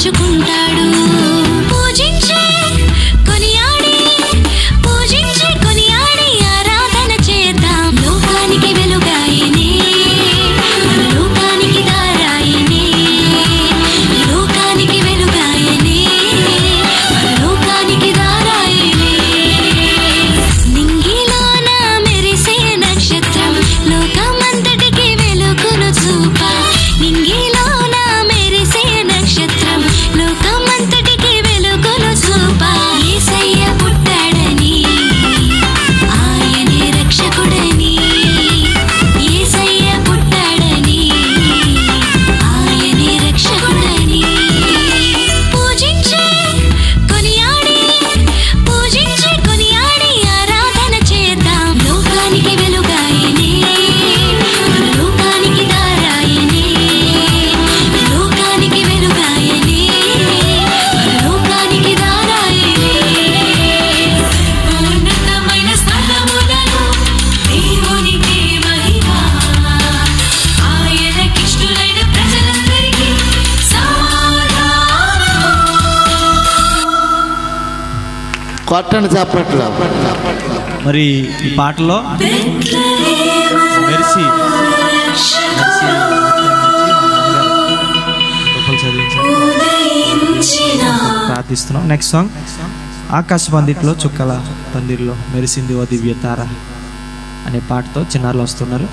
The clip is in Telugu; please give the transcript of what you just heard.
మార్చుకుంటాడు కొట్టండి చప్పట్లు. మరి ఈ పాటలో మెరిసి మెరిసి కృపలు చదివించాలి. ప్రార్థిస్తున్నాం. నెక్స్ట్ సాంగ్ ఆకాశ పందిట్లో చుక్కల పందిర్లో మెరిసింది ఓ దివ్య తార అనే పాటతో చిన్నారులు వస్తున్నారు.